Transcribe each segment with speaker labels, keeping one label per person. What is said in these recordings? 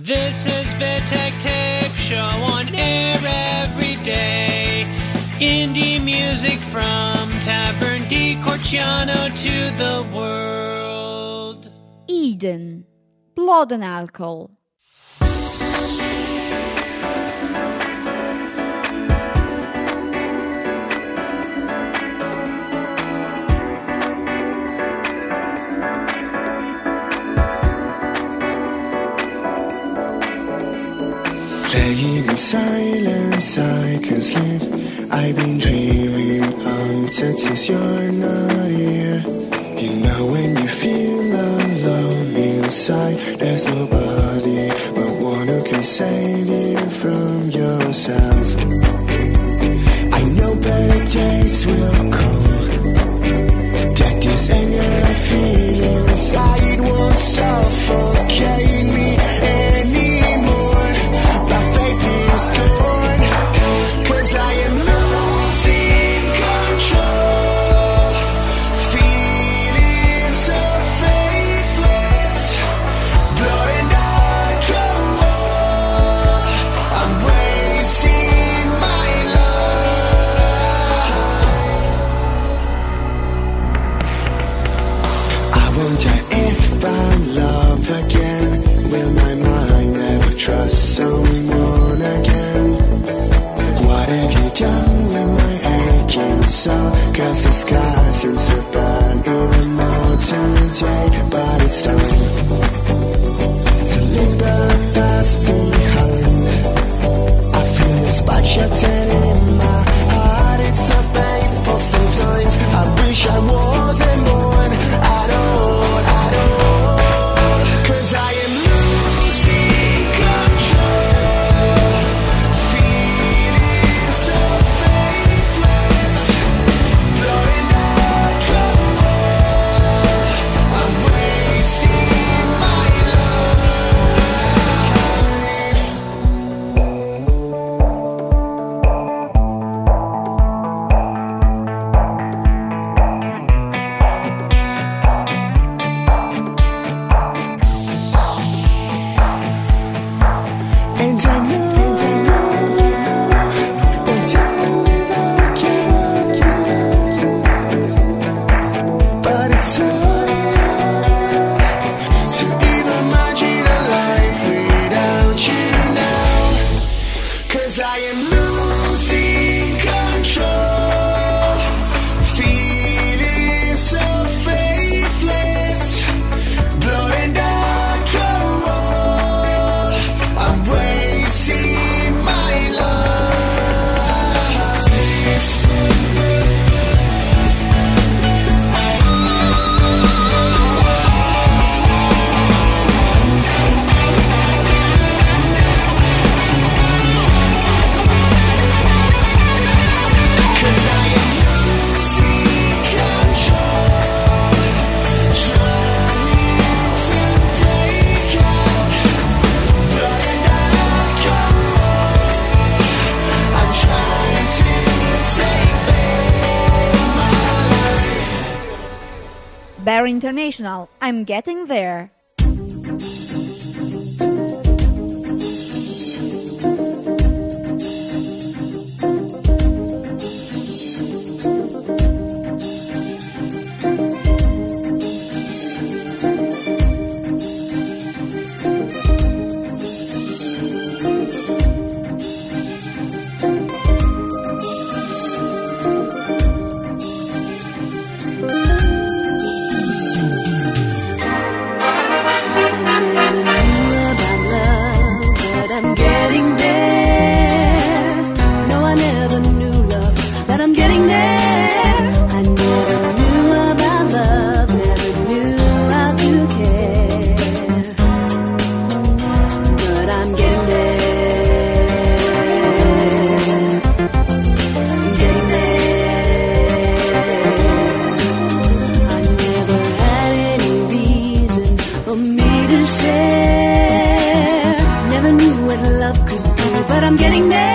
Speaker 1: This is VidTech Tape Show on air every day. Indie music from Tavern di Corciano to the world.
Speaker 2: Eden, Blood and Alcohol,
Speaker 3: Begging in silence, I can sleep. I've been dreaming haunted since you're not here. You know when you feel alone inside, there's nobody but one who can save you from yourself. I know better days will come. That this anger I feel inside will suffer. and
Speaker 2: lose. International. I'm getting there.
Speaker 4: I'm getting there.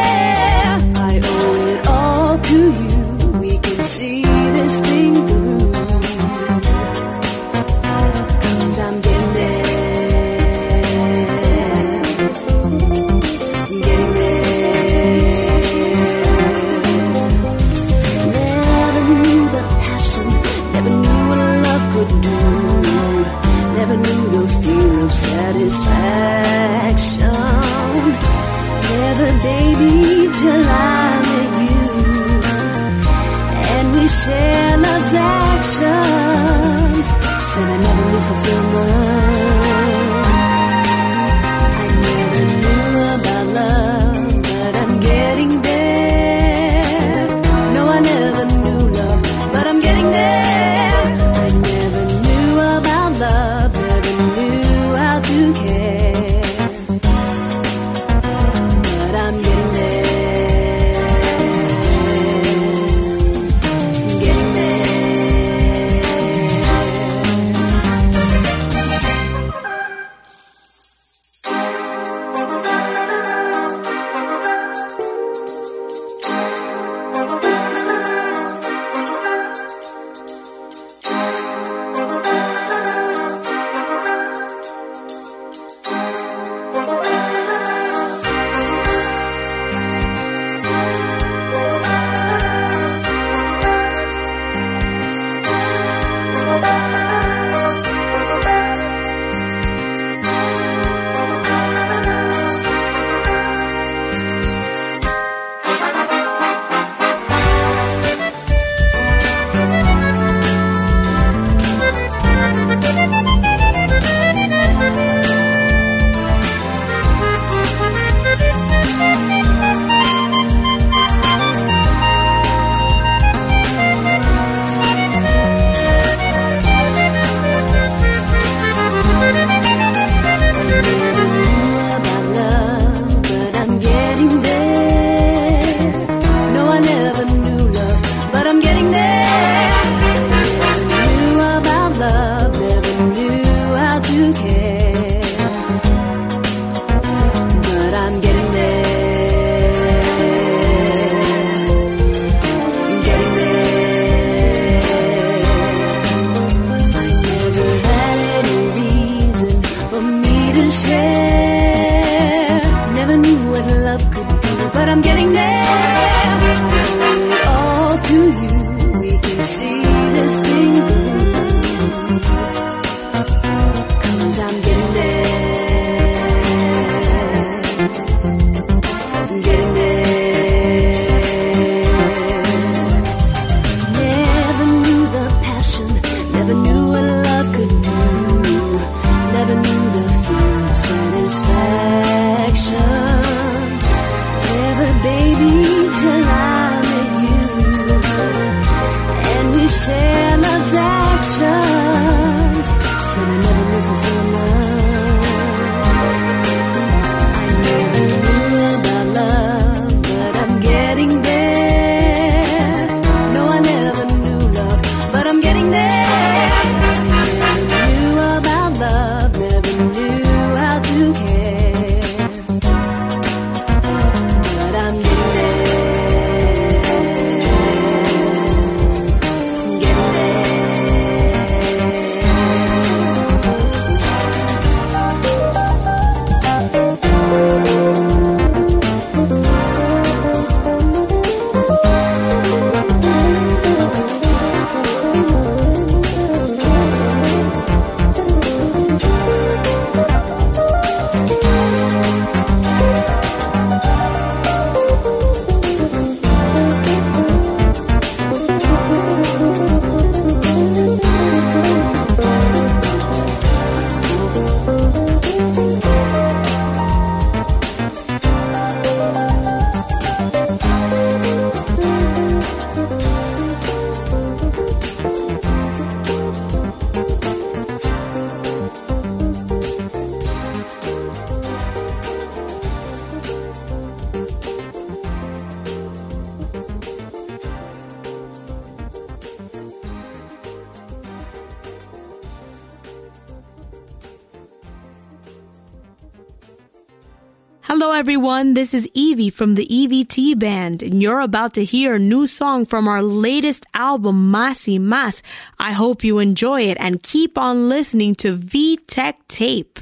Speaker 4: I'm getting there.
Speaker 5: Everyone. This is Evie from the EVT Band, and you're about to hear a new song from our latest album, Masi Mas. I hope you enjoy it and keep on listening to V Tech Tape.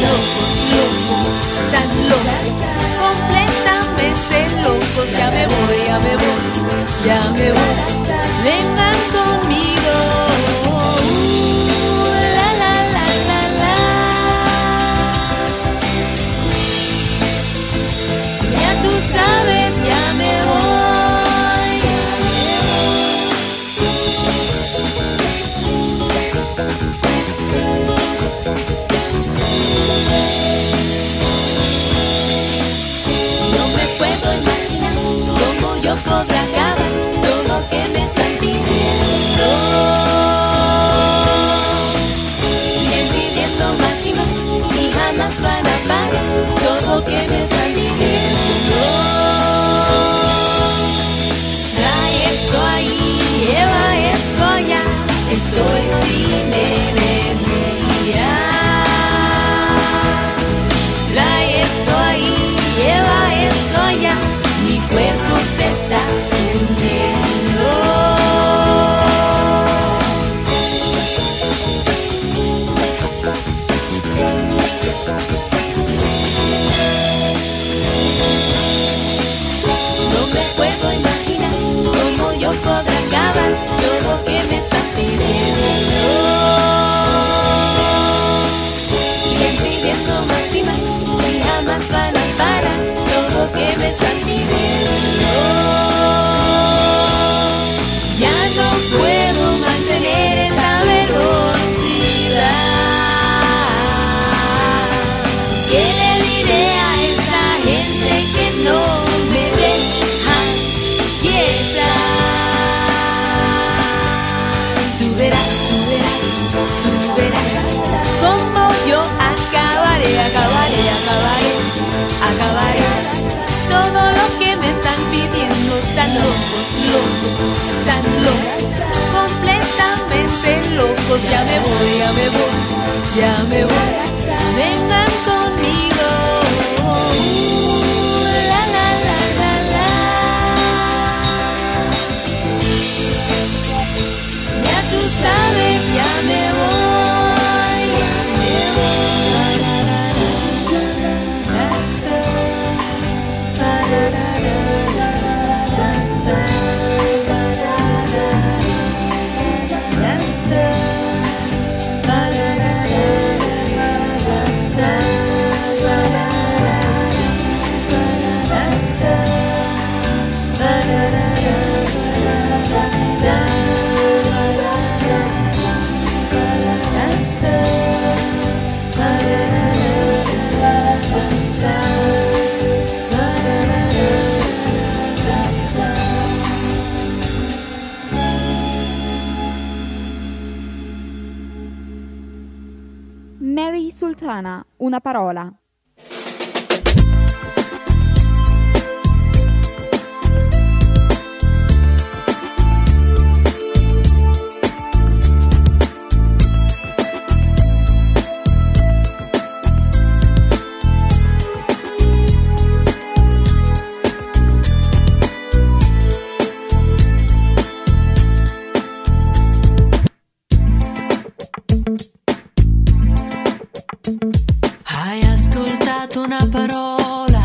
Speaker 4: locos, locos, tan locos, completamente locos. Ya me voy, ya me voy, ya me voy. ya me voy, ya me voy, ya me voy. Vengan conmigo.
Speaker 2: profana una parola.
Speaker 6: Hai ascoltato una parola.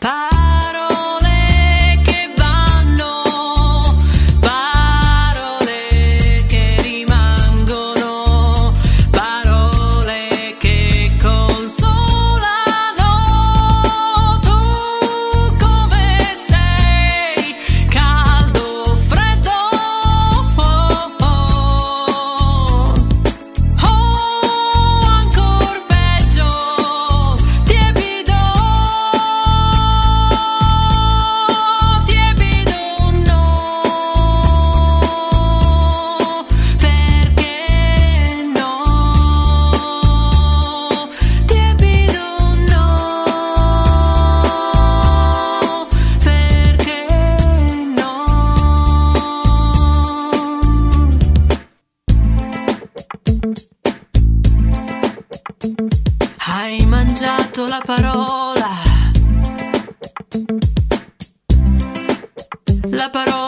Speaker 6: Para dato la parola. La parola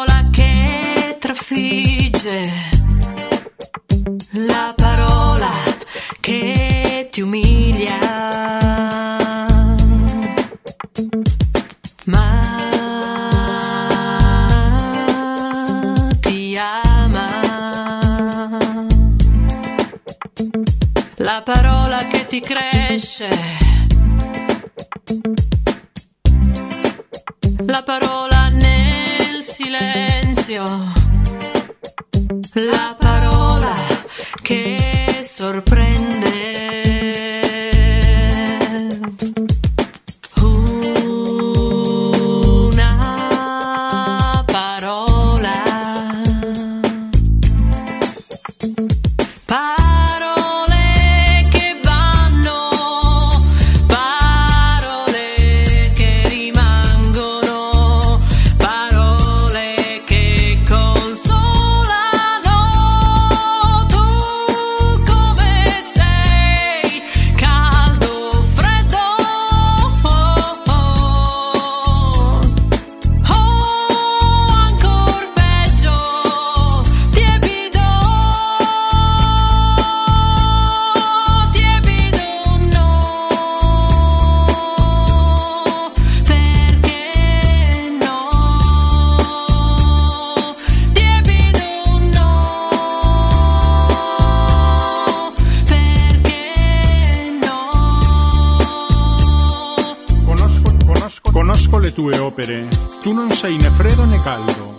Speaker 6: caldo.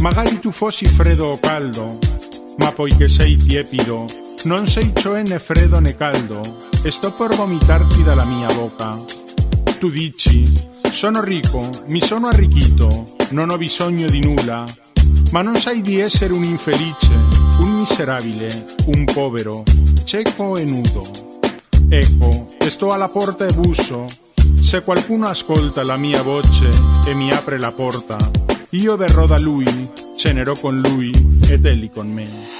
Speaker 7: Magari tu fossi freddo o caldo, ma poiché sei tiepido, non sei cioè né freddo né caldo. E sto per vomitarti dalla mia bocca. Tu dici, sono ricco, mi sono arricchito, non ho bisogno di nulla, ma non sai di essere un infelice, un miserabile, un povero, cieco e nudo. Ecco, sto alla porta e busso. Se qualcuno ascolta la mia voce e mi apre la porta, io verrò da lui, cenerò con lui ed egli con me.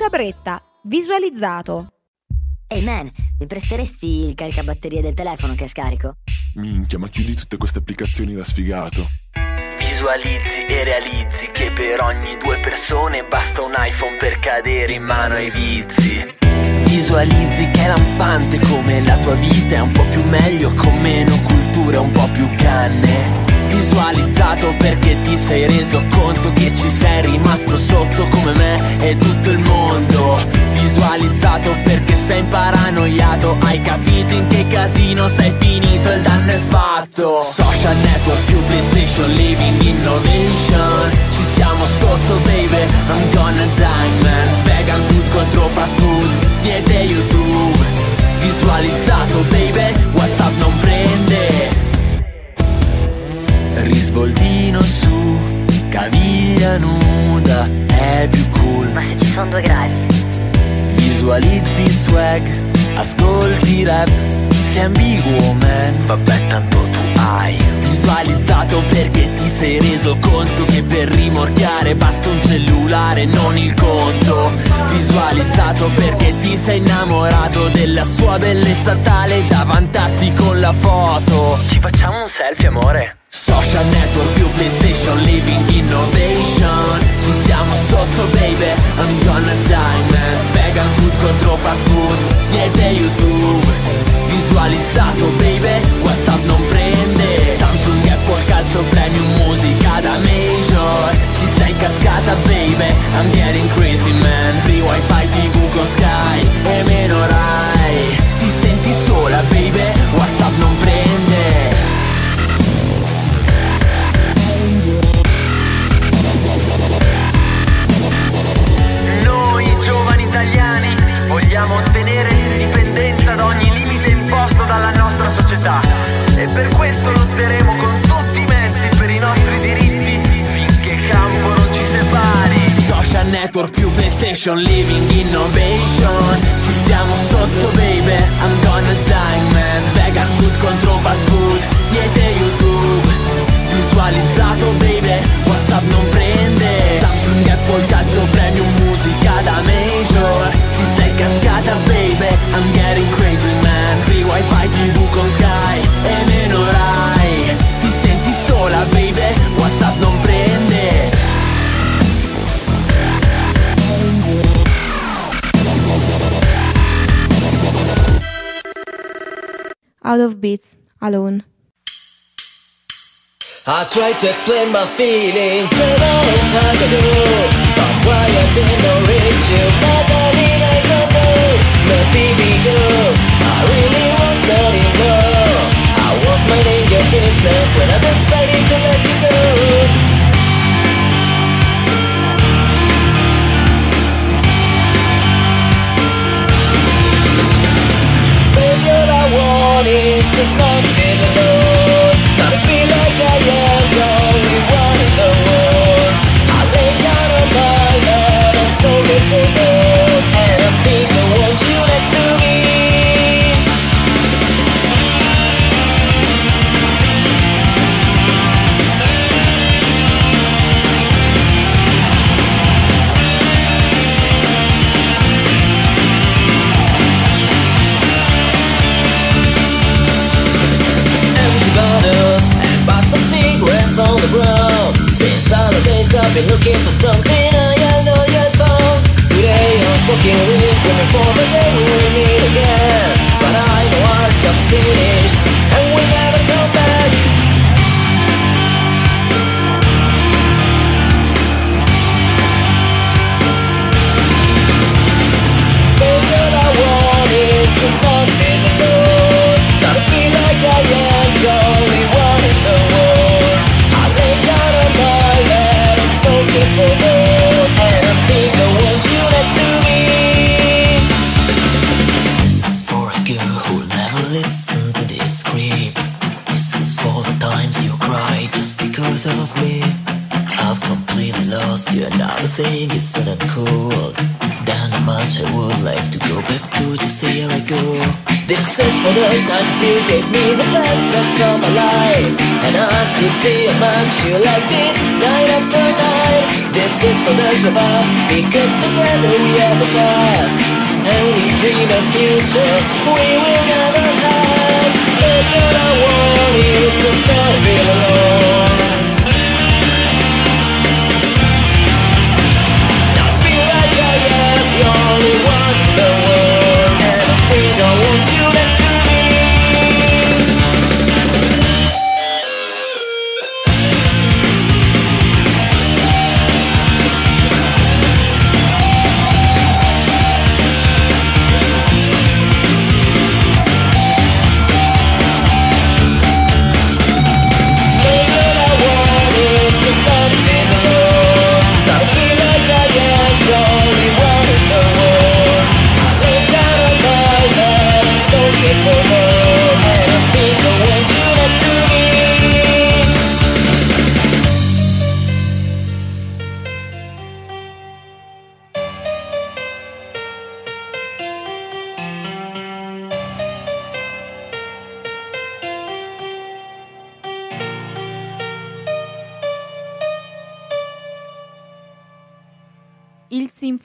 Speaker 2: Luca Bretta, visualizzato.
Speaker 8: Ehi man, mi presteresti il caricabatterie del telefono che è scarico?
Speaker 9: Minchia, ma chiudi tutte queste applicazioni da sfigato.
Speaker 10: Visualizzi e realizzi che per ogni due persone basta un iPhone per cadere in mano ai vizi. Visualizzi che è lampante come la tua vita è un po' più meglio con meno cultura, e un po' più canne. Visualizzato perché ti sei reso conto che ci sei rimasto sotto come me e tutto il mondo. Visualizzato perché sei paranoiato, hai capito in che casino sei finito, il danno è fatto. Social network più PlayStation, living innovation. Cellulare, non il conto. Visualizzato perché ti sei innamorato della sua bellezza tale da vantarti con la foto. Ci facciamo un selfie amore? Social network più PlayStation, living innovation. Ci siamo sotto baby, I'm gonna die man. Vegan food contro fast food, diete YouTube. Visualizzato baby, Whatsapp non più PlayStation,
Speaker 2: Out of Beats, Alone.
Speaker 11: I tried to explain my feelings a long time ago But why I did not reach you But darling I don't know. Maybe because I really was not in love. I was minding your business when I decided to let honest, it's not fiddler. You gave me the best sex of my life. And I could see how much you liked it night after night. This is for the two of us because together we have a past. And we dream a future we will never have. But all I want is to not feel alone. Now feel like I am the only one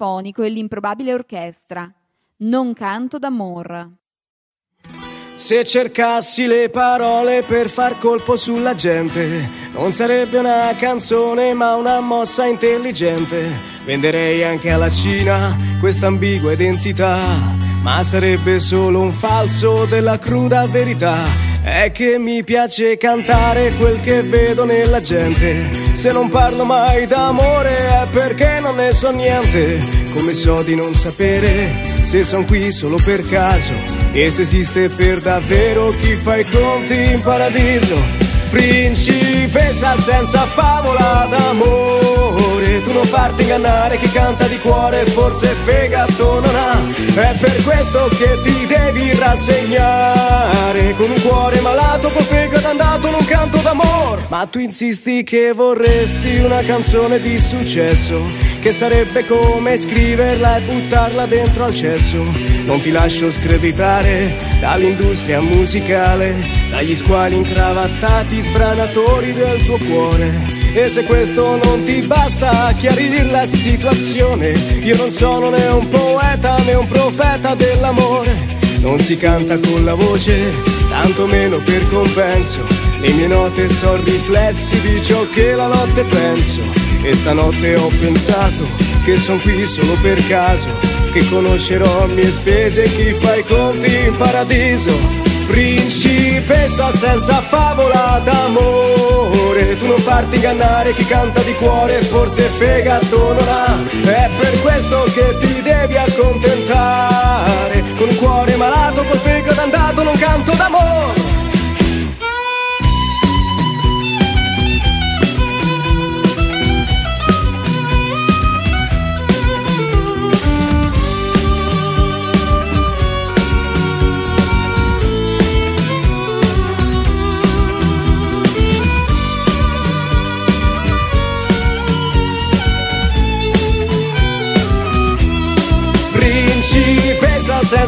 Speaker 2: sinfonico e l'improbabile orchestra. Non canto d'amor.
Speaker 12: Se cercassi le parole per far colpo sulla gente, non sarebbe una canzone ma una mossa intelligente. Venderei anche alla Cina questa ambigua identità, ma sarebbe solo un falso della cruda verità. È che mi piace cantare quel che vedo nella gente. Se non parlo mai d'amore è perché non ne so niente. Come so di non sapere se son qui solo per caso e se esiste per davvero chi fa i conti in paradiso. Principessa senza favola d'amore Tu non farti ingannare chi canta di cuore Forse fegato non ha. È per questo che ti devi rassegnare. Con un cuore malato col fegato andato in un canto d'amore Ma tu insisti che vorresti una canzone di successo che sarebbe come scriverla e buttarla dentro al cesso. Non ti lascio screditare dall'industria musicale, dagli squali incravattati sbranatori del tuo cuore. E se questo non ti basta a chiarire la situazione, io non sono né un poeta né un profeta dell'amore. Non si canta con la voce, tanto meno per compenso. Le mie note sono riflessi di ciò che la notte penso. E stanotte ho pensato che son qui solo per caso, che conoscerò a mie spese chi fa i conti in paradiso. Principessa senza favola d'amore, tu non farti ingannare chi canta di cuore, forse fegato non ha. È per questo che ti devi accontentare, con un cuore malato, col fegato andato, non canto d'amore.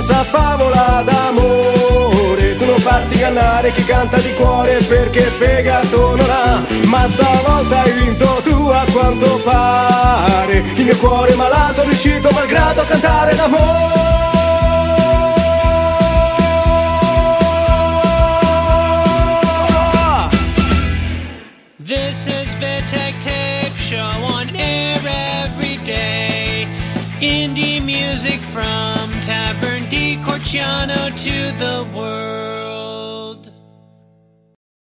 Speaker 12: Senza favola d'amore. Tu non farti ingannare chi canta di cuore perché fegato non ha Ma stavolta hai vinto tu a quanto pare. Il mio cuore malato è riuscito malgrado a cantare d'amore.
Speaker 1: This is Vitek Tape Show on air every day. Indie music from di Corciano to the world.